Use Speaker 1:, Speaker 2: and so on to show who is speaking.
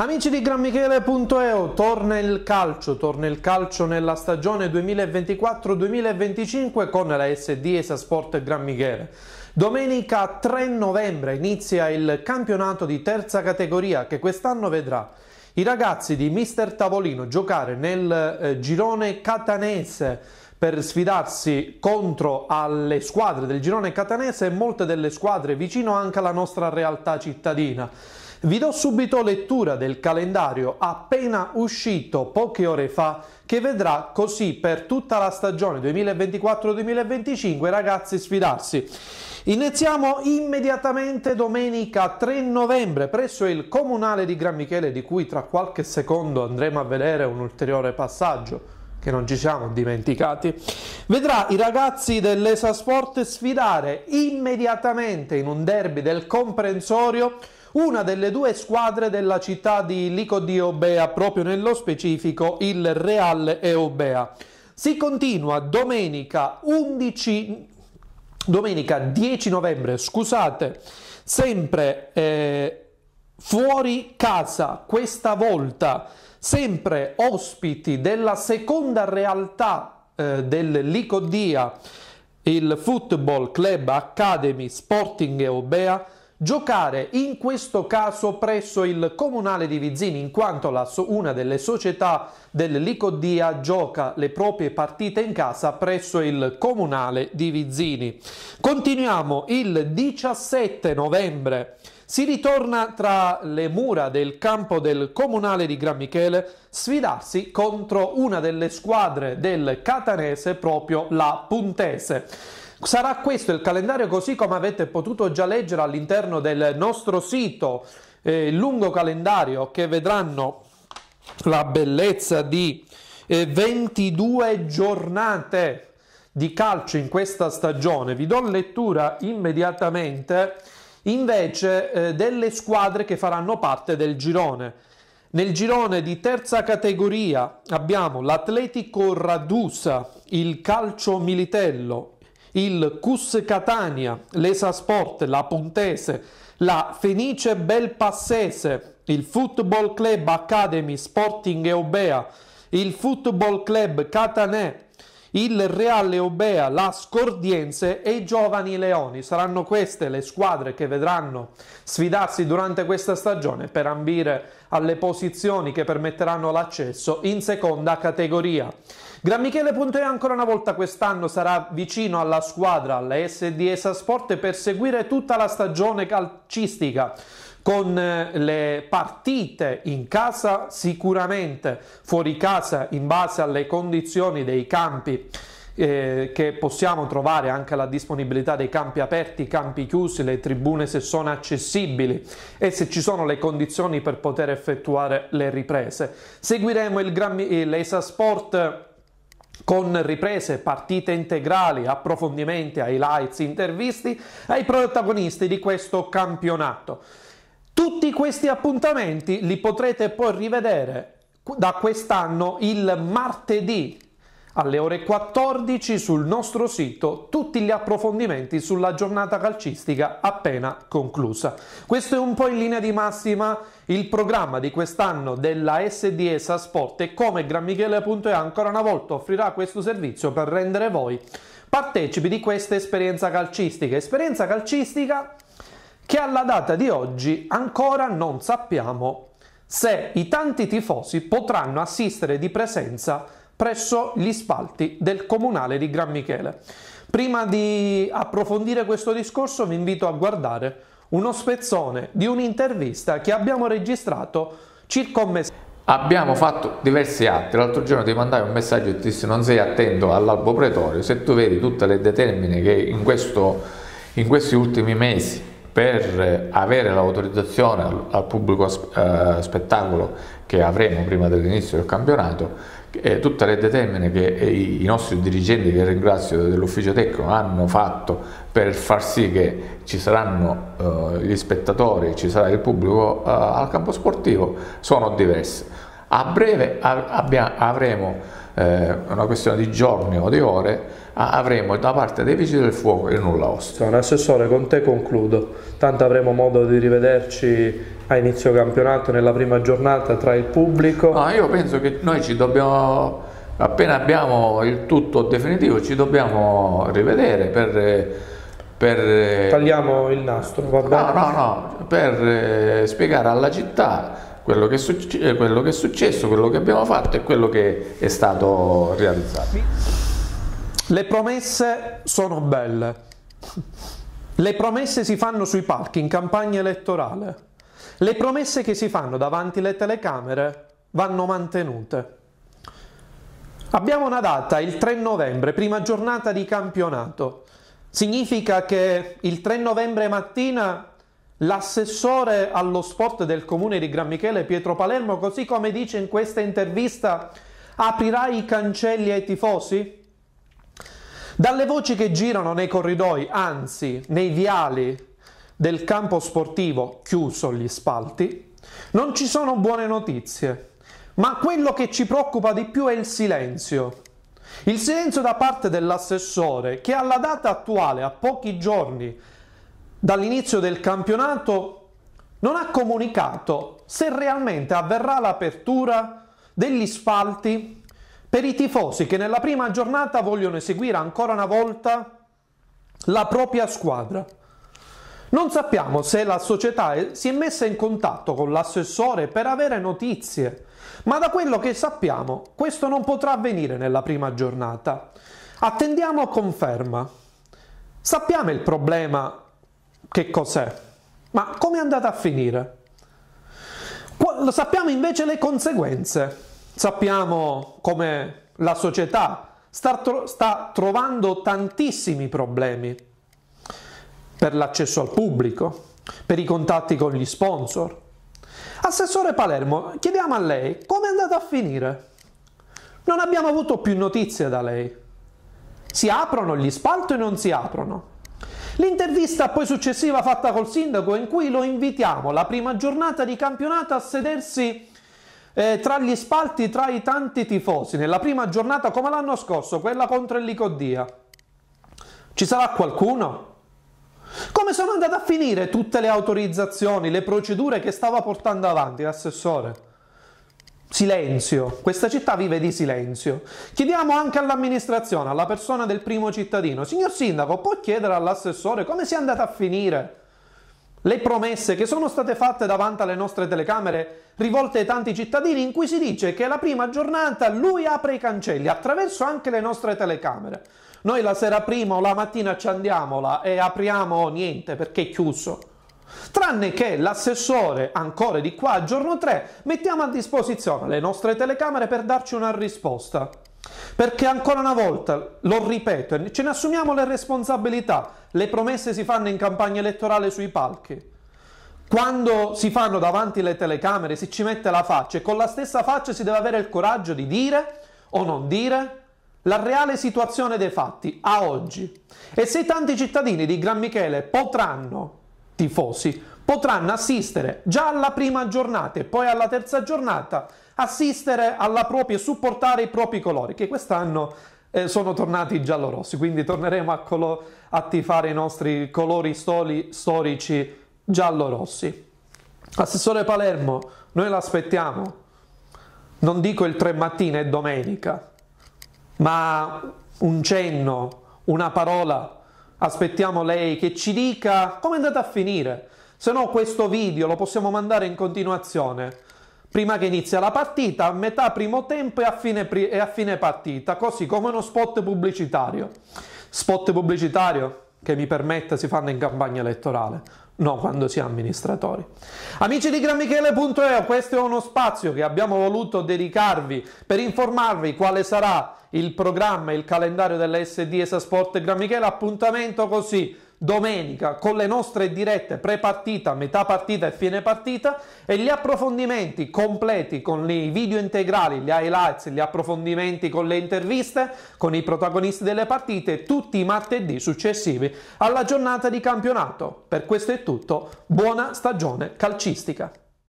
Speaker 1: Amici di granmichele.eu, torna il calcio, torna il calcio nella stagione 2024-2025 con la SD Esa Sport Gran Michele. Domenica 3 novembre inizia il campionato di terza categoria che quest'anno vedrà i ragazzi di Mister Tavolino giocare nel eh, girone catanese per sfidarsi contro alle squadre del girone catanese e molte delle squadre vicino anche alla nostra realtà cittadina. Vi do subito lettura del calendario appena uscito poche ore fa che vedrà così per tutta la stagione 2024-2025 ragazzi sfidarsi. Iniziamo immediatamente domenica 3 novembre presso il Comunale di Gran Michele di cui tra qualche secondo andremo a vedere un ulteriore passaggio che non ci siamo dimenticati, vedrà i ragazzi dell'Esa Sport sfidare immediatamente in un derby del comprensorio una delle due squadre della città di Lico di Obea, proprio nello specifico il Real Eubea. Si continua domenica 11 domenica 10 novembre, scusate, sempre eh, fuori casa, questa volta sempre ospiti della seconda realtà eh, del Licodia, il Football Club Academy Sporting Eubea, giocare in questo caso presso il comunale di Vizzini in quanto la, una delle società del Licodia gioca le proprie partite in casa presso il comunale di Vizzini. Continuiamo il 17 novembre. Si ritorna tra le mura del campo del comunale di Gran Michele sfidarsi contro una delle squadre del catanese, proprio la Puntese. Sarà questo il calendario così come avete potuto già leggere all'interno del nostro sito, eh, lungo calendario che vedranno la bellezza di eh, 22 giornate di calcio in questa stagione. Vi do lettura immediatamente invece eh, delle squadre che faranno parte del girone. Nel girone di terza categoria abbiamo l'Atletico Radusa, il Calcio Militello, il Cus Catania, l'Esa Sport, la Puntese, la Fenice Belpassese, il Football Club Academy Sporting Eubea, il Football Club Catanè, il Reale Eubea, la Scordiense e i Giovani Leoni. Saranno queste le squadre che vedranno sfidarsi durante questa stagione per ambire alle posizioni che permetteranno l'accesso in seconda categoria. Gran Michele Puntoia ancora una volta quest'anno sarà vicino alla squadra, alla SD Esa Sport, per seguire tutta la stagione calcistica con eh, le partite in casa sicuramente, fuori casa in base alle condizioni dei campi eh, che possiamo trovare anche la disponibilità dei campi aperti, campi chiusi, le tribune se sono accessibili e se ci sono le condizioni per poter effettuare le riprese. Seguiremo il Gran, l'ESA Sport con riprese, partite integrali, approfondimenti, highlights, intervisti ai protagonisti di questo campionato. Tutti questi appuntamenti li potrete poi rivedere da quest'anno il martedì alle ore 14 sul nostro sito tutti gli approfondimenti sulla giornata calcistica appena conclusa. Questo è un po' in linea di massima il programma di quest'anno della SDS Sport e come GranMichele.e ancora una volta offrirà questo servizio per rendere voi partecipi di questa esperienza calcistica. Esperienza calcistica che alla data di oggi ancora non sappiamo se i tanti tifosi potranno assistere di presenza presso gli spalti del comunale di Gran Michele. Prima di approfondire questo discorso vi invito a guardare uno spezzone di un'intervista che abbiamo registrato circa un mese
Speaker 2: Abbiamo fatto diversi atti, l'altro giorno ti mandai un messaggio e ti dissi non sei attento all'albo pretorio, se tu vedi tutte le determine che in, questo, in questi ultimi mesi per avere l'autorizzazione al, al, pubblico uh, spettacolo che avremo prima dell'inizio del campionato, eh, tutte le determine che eh, i, nostri dirigenti, che ringrazio dell'ufficio tecnico, hanno fatto per far sì che ci saranno eh, gli spettatori, ci sarà il pubblico eh, al campo sportivo, sono diverse. A breve abbiamo, avremo eh, una questione di giorni o di ore, avremo da parte dei vigili del fuoco il nulla osta.
Speaker 1: Assessore, con te concludo, tanto avremo modo di rivederci a inizio campionato nella prima giornata tra il pubblico?
Speaker 2: No, io penso che noi ci dobbiamo, appena abbiamo il tutto definitivo, ci dobbiamo rivedere per... per
Speaker 1: Tagliamo il nastro, va bene?
Speaker 2: No, no, no, per eh, spiegare alla città quello che, succe- quello che è successo, quello che abbiamo fatto e quello che è stato realizzato.
Speaker 1: Le promesse sono belle. Le promesse si fanno sui palchi in campagna elettorale. Le promesse che si fanno davanti alle telecamere vanno mantenute. Abbiamo una data, il 3 novembre, prima giornata di campionato. Significa che il 3 novembre mattina L'assessore allo sport del comune di Gran Michele, Pietro Palermo, così come dice in questa intervista, aprirà i cancelli ai tifosi? Dalle voci che girano nei corridoi, anzi nei viali del campo sportivo chiuso gli spalti, non ci sono buone notizie, ma quello che ci preoccupa di più è il silenzio. Il silenzio da parte dell'assessore che alla data attuale, a pochi giorni dall'inizio del campionato non ha comunicato se realmente avverrà l'apertura degli spalti per i tifosi che nella prima giornata vogliono eseguire ancora una volta la propria squadra. Non sappiamo se la società si è messa in contatto con l'assessore per avere notizie, ma da quello che sappiamo questo non potrà avvenire nella prima giornata. Attendiamo conferma. Sappiamo il problema che cos'è, ma come è andata a finire? Sappiamo invece le conseguenze, sappiamo come la società sta, tro- sta trovando tantissimi problemi per l'accesso al pubblico, per i contatti con gli sponsor. Assessore Palermo, chiediamo a lei come è andata a finire. Non abbiamo avuto più notizie da lei. Si aprono gli spalti o non si aprono? L'intervista poi successiva fatta col sindaco in cui lo invitiamo la prima giornata di campionato a sedersi eh, tra gli spalti, tra i tanti tifosi, nella prima giornata come l'anno scorso, quella contro il Licodia. Ci sarà qualcuno? Come sono andate a finire tutte le autorizzazioni, le procedure che stava portando avanti l'assessore? Silenzio, questa città vive di silenzio. Chiediamo anche all'amministrazione, alla persona del primo cittadino, signor sindaco, può chiedere all'assessore come sia andata a finire le promesse che sono state fatte davanti alle nostre telecamere rivolte ai tanti cittadini in cui si dice che la prima giornata lui apre i cancelli attraverso anche le nostre telecamere. Noi la sera prima o la mattina ci andiamo là e apriamo niente perché è chiuso. Tranne che l'assessore, ancora di qua giorno 3, mettiamo a disposizione le nostre telecamere per darci una risposta. Perché ancora una volta, lo ripeto, ce ne assumiamo le responsabilità. Le promesse si fanno in campagna elettorale sui palchi. Quando si fanno davanti le telecamere, si ci mette la faccia e con la stessa faccia si deve avere il coraggio di dire o non dire la reale situazione dei fatti a oggi. E se tanti cittadini di Gran Michele potranno tifosi potranno assistere già alla prima giornata e poi alla terza giornata assistere alla propria e supportare i propri colori che quest'anno eh, sono tornati giallorossi. Quindi torneremo a, colo- a tifare i nostri colori stoli- storici giallorossi. Assessore Palermo noi l'aspettiamo. Non dico il 3 mattina e domenica ma un cenno una parola Aspettiamo lei che ci dica come è andata a finire. Se no questo video lo possiamo mandare in continuazione. Prima che inizia la partita, a metà primo tempo e a fine, pri- e a fine partita, così come uno spot pubblicitario. Spot pubblicitario che mi permette si fanno in campagna elettorale, non quando si è amministratori. Amici di granmichele.eu, questo è uno spazio che abbiamo voluto dedicarvi per informarvi quale sarà il programma, il calendario dell'SD ESA Sport Gran Michele, appuntamento così domenica con le nostre dirette pre-partita, metà partita e fine partita e gli approfondimenti completi con i video integrali, gli highlights, gli approfondimenti con le interviste con i protagonisti delle partite tutti i martedì successivi alla giornata di campionato. Per questo è tutto, buona stagione calcistica.